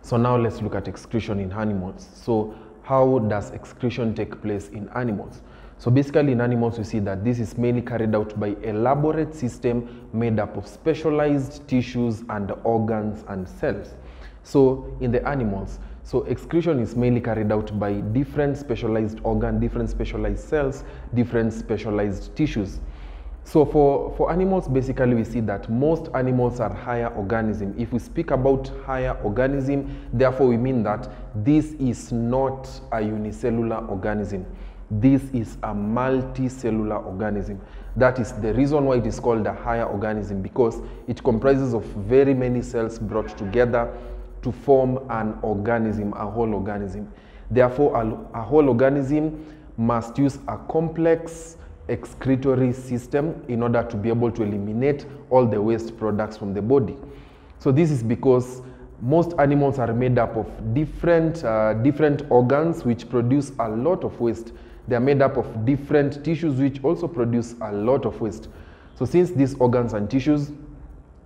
So now let's look at excretion in animals. So how does excretion take place in animals? So basically in animals we see that this is mainly carried out by elaborate system made up of specialized tissues and organs and cells. So in the animals, so excretion is mainly carried out by different specialized organ, different specialized cells, different specialized tissues. So for, for animals, basically we see that most animals are higher organism. If we speak about higher organism, therefore we mean that this is not a unicellular organism. This is a multicellular organism. That is the reason why it is called a higher organism because it comprises of very many cells brought together to form an organism, a whole organism. Therefore, a, a whole organism must use a complex excretory system in order to be able to eliminate all the waste products from the body. So this is because most animals are made up of different, uh, different organs which produce a lot of waste. They are made up of different tissues which also produce a lot of waste. So since these organs and tissues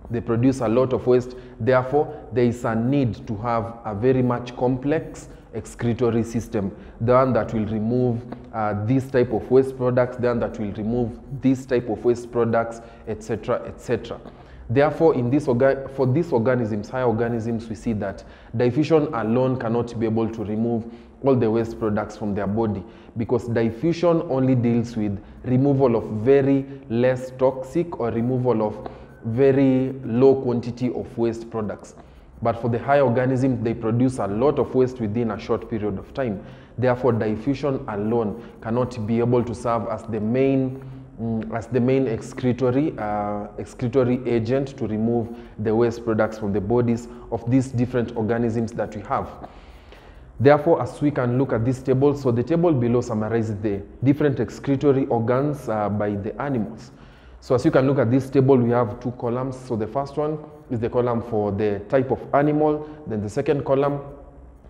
they produce a lot of waste. Therefore, there is a need to have a very much complex excretory system, the one that will remove uh, this type of waste products, the one that will remove this type of waste products, etc., etc. Therefore, in this for these organisms, high organisms, we see that diffusion alone cannot be able to remove all the waste products from their body because diffusion only deals with removal of very less toxic or removal of very low quantity of waste products. But for the high organisms, they produce a lot of waste within a short period of time. Therefore, diffusion alone cannot be able to serve as the main mm, as the main excretory uh, excretory agent to remove the waste products from the bodies of these different organisms that we have. Therefore, as we can look at this table, so the table below summarizes the different excretory organs uh, by the animals. So as you can look at this table, we have two columns. So the first one is the column for the type of animal. Then the second column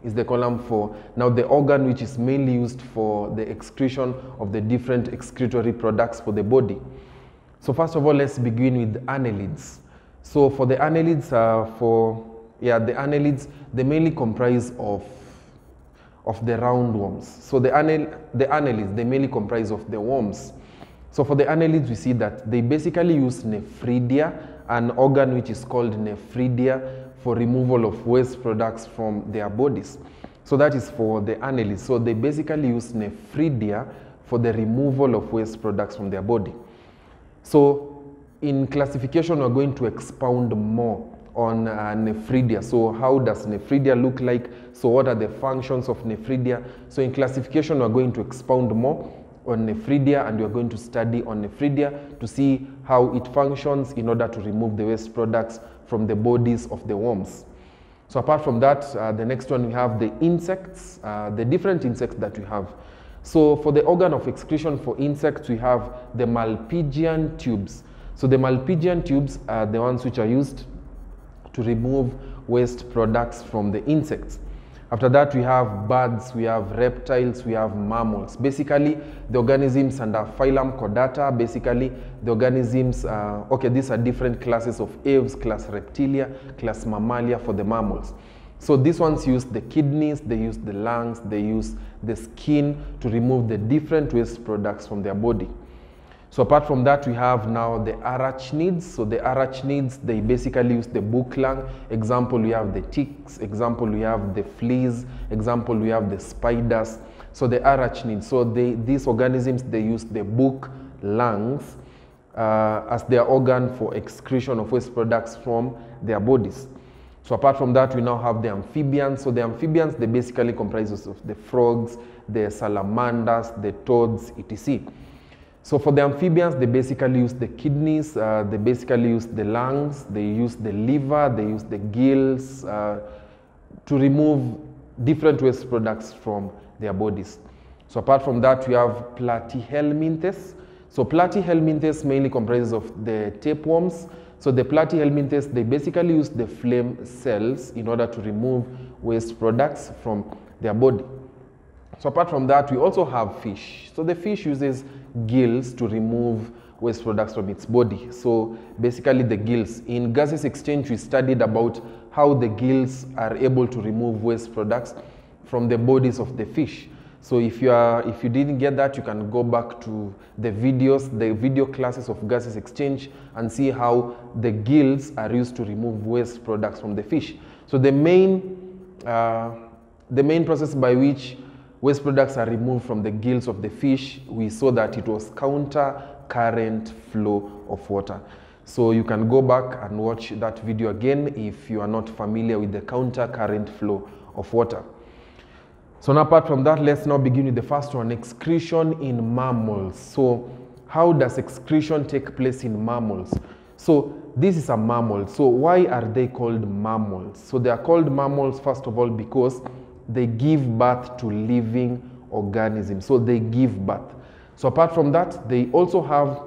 is the column for now the organ which is mainly used for the excretion of the different excretory products for the body. So first of all, let's begin with annelids. So for the annelids, uh, for yeah, the annelids, they mainly comprise of of the roundworms. So the, anel, the annelids, they mainly comprise of the worms. So for the annelids, we see that they basically use nephridia, an organ which is called nephridia, for removal of waste products from their bodies. So that is for the annelids. So they basically use nephridia for the removal of waste products from their body. So in classification, we're going to expound more on uh, nephridia. So how does nephridia look like? So what are the functions of nephridia? So in classification, we're going to expound more on nephridia and we're going to study on nephridia to see how it functions in order to remove the waste products from the bodies of the worms. So apart from that, uh, the next one we have the insects, uh, the different insects that we have. So for the organ of excretion for insects, we have the Malpighian tubes. So the Malpighian tubes are the ones which are used to remove waste products from the insects. After that, we have birds, we have reptiles, we have mammals. Basically, the organisms under phylum Chordata, basically the organisms, uh, okay, these are different classes of aves, class Reptilia, class Mammalia for the mammals. So these ones use the kidneys, they use the lungs, they use the skin to remove the different waste products from their body. So apart from that, we have now the arachnids. So the arachnids, they basically use the book lung. Example, we have the ticks. Example, we have the fleas. Example, we have the spiders. So the arachnids, so they, these organisms, they use the book lungs uh, as their organ for excretion of waste products from their bodies. So apart from that, we now have the amphibians. So the amphibians, they basically comprise of the frogs, the salamanders, the toads, etc. So for the amphibians, they basically use the kidneys, uh, they basically use the lungs, they use the liver, they use the gills uh, to remove different waste products from their bodies. So apart from that, we have platyhelminthes. So platyhelminthes mainly comprises of the tapeworms. So the platyhelminthes, they basically use the flame cells in order to remove waste products from their body. So apart from that, we also have fish. So the fish uses gills to remove waste products from its body. So basically the gills. In gases exchange, we studied about how the gills are able to remove waste products from the bodies of the fish. So if you are if you didn't get that, you can go back to the videos, the video classes of gases exchange and see how the gills are used to remove waste products from the fish. So the main uh, the main process by which waste products are removed from the gills of the fish, we saw that it was counter current flow of water. So you can go back and watch that video again if you are not familiar with the counter current flow of water. So now apart from that, let's now begin with the first one, excretion in mammals. So how does excretion take place in mammals? So this is a mammal. So why are they called mammals? So they are called mammals first of all because they give birth to living organisms. So they give birth. So apart from that, they also have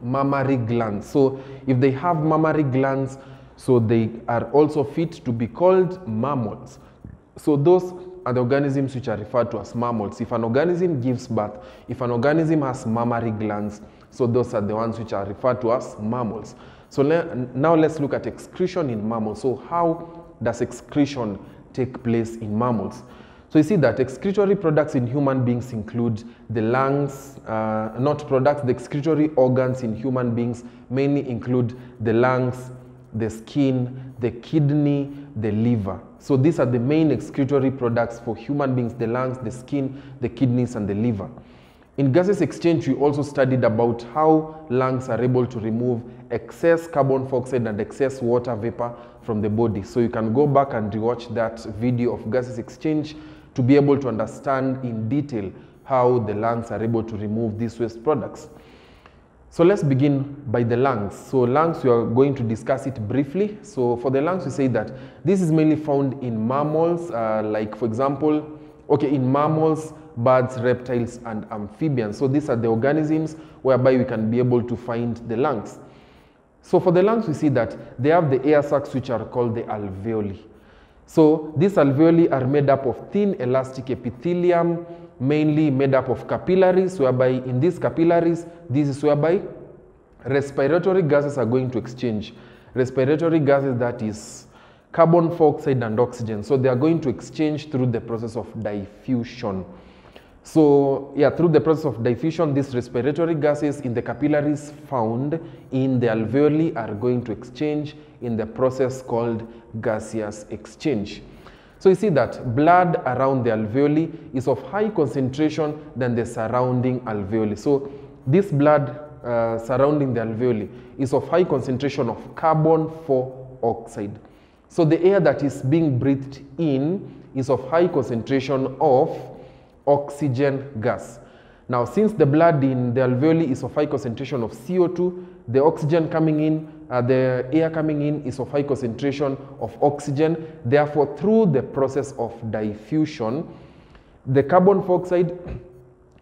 mammary glands. So if they have mammary glands, so they are also fit to be called mammals. So those are the organisms which are referred to as mammals. If an organism gives birth, if an organism has mammary glands, so those are the ones which are referred to as mammals. So le now let's look at excretion in mammals. So how does excretion take place in mammals? So you see that excretory products in human beings include the lungs, uh, not products, the excretory organs in human beings mainly include the lungs, the skin, the kidney, the liver. So these are the main excretory products for human beings, the lungs, the skin, the kidneys, and the liver. In gases exchange, we also studied about how lungs are able to remove excess carbon dioxide and excess water vapor from the body. So you can go back and rewatch that video of gases exchange to be able to understand in detail how the lungs are able to remove these waste products. So let's begin by the lungs. So lungs, we are going to discuss it briefly. So for the lungs, we say that this is mainly found in mammals, uh, like for example, okay, in mammals, birds, reptiles, and amphibians. So these are the organisms whereby we can be able to find the lungs. So for the lungs, we see that they have the air sacs which are called the alveoli. So these alveoli are made up of thin elastic epithelium, mainly made up of capillaries, whereby in these capillaries, this is whereby respiratory gases are going to exchange. Respiratory gases that is carbon dioxide and oxygen. So they are going to exchange through the process of diffusion. So yeah, through the process of diffusion, these respiratory gases in the capillaries found in the alveoli are going to exchange in the process called gaseous exchange. So you see that blood around the alveoli is of high concentration than the surrounding alveoli. So this blood uh, surrounding the alveoli is of high concentration of carbon 4 oxide. So the air that is being breathed in is of high concentration of oxygen gas. Now, since the blood in the alveoli is of high concentration of CO2, the oxygen coming in, uh, the air coming in is of high concentration of oxygen. Therefore, through the process of diffusion, the carbon dioxide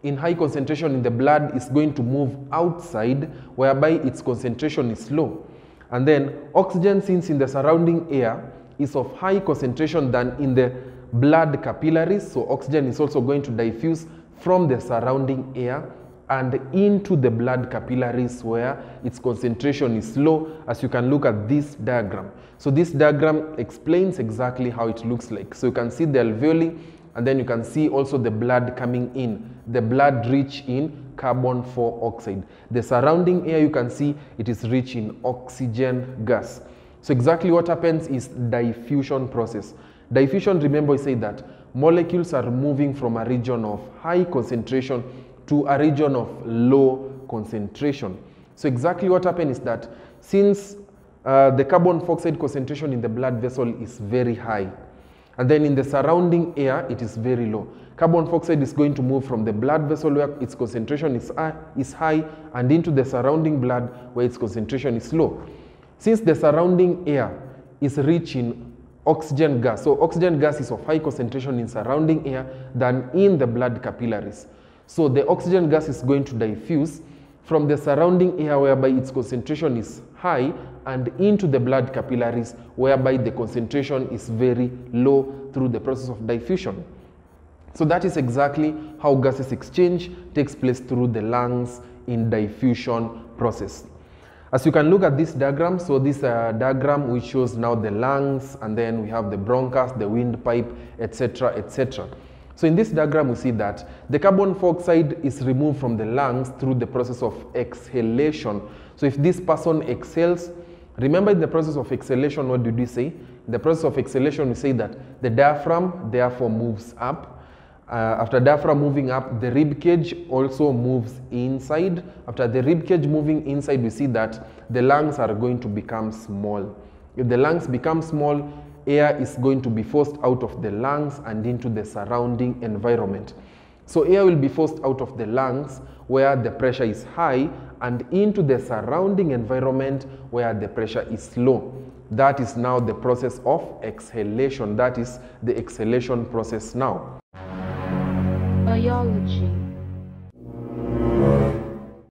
in high concentration in the blood is going to move outside, whereby its concentration is low. And then oxygen, since in the surrounding air is of high concentration than in the blood capillaries, so oxygen is also going to diffuse from the surrounding air and into the blood capillaries where its concentration is low as you can look at this diagram. So this diagram explains exactly how it looks like. So you can see the alveoli and then you can see also the blood coming in, the blood rich in carbon dioxide. The surrounding air you can see it is rich in oxygen gas. So exactly what happens is diffusion process. Diffusion, remember I said that molecules are moving from a region of high concentration to a region of low concentration. So exactly what happened is that since uh, the carbon dioxide concentration in the blood vessel is very high, and then in the surrounding air it is very low. Carbon dioxide is going to move from the blood vessel where its concentration is, is high and into the surrounding blood where its concentration is low. Since the surrounding air is rich in oxygen gas, so oxygen gas is of high concentration in surrounding air than in the blood capillaries. So the oxygen gas is going to diffuse from the surrounding air whereby its concentration is high and into the blood capillaries whereby the concentration is very low through the process of diffusion. So that is exactly how gases exchange takes place through the lungs in diffusion process. As you can look at this diagram, so this uh, diagram which shows now the lungs and then we have the bronchus, the windpipe, etc., etc. So in this diagram, we see that the carbon dioxide is removed from the lungs through the process of exhalation. So if this person exhales, remember in the process of exhalation, what did we say? In the process of exhalation, we say that the diaphragm therefore moves up. Uh, after diaphragm moving up, the rib cage also moves inside. After the rib cage moving inside, we see that the lungs are going to become small. If the lungs become small, air is going to be forced out of the lungs and into the surrounding environment. So air will be forced out of the lungs where the pressure is high and into the surrounding environment where the pressure is low. That is now the process of exhalation. That is the exhalation process now. Biology